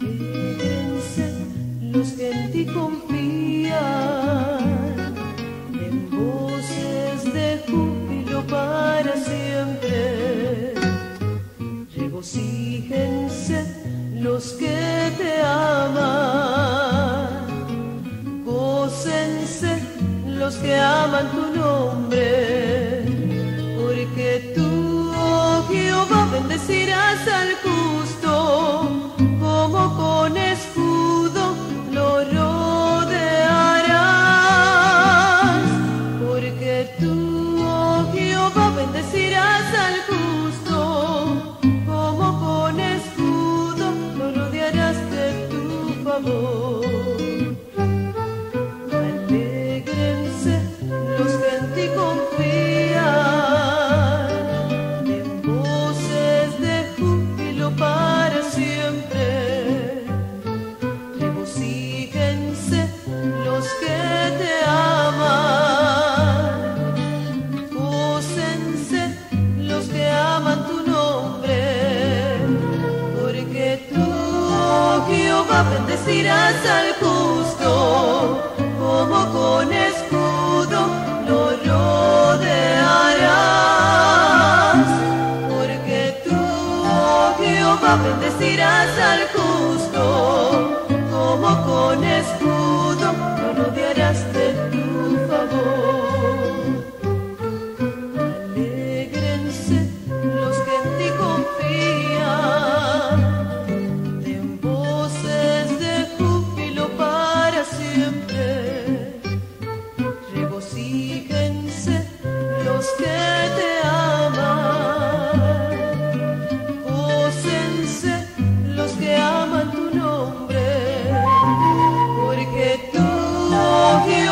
Alejense los que en ti confían, en voces de júbilo para siempre. Regocíjense. Los que te aman, gócense los que aman tu nombre, porque tú, oh Jehová, bendecirás al justo. amor. bendecirás al justo, como con escudo lo rodearás. Porque tú, oh Jehová, bendecirás al justo, como con escudo.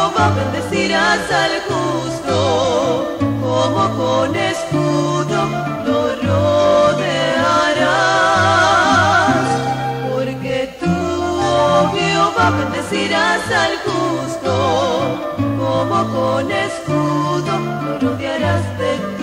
Jehová bendecirás al justo, como con escudo lo rodearás. Porque tú, oh Jehová, bendecirás al justo, como con escudo lo rodearás de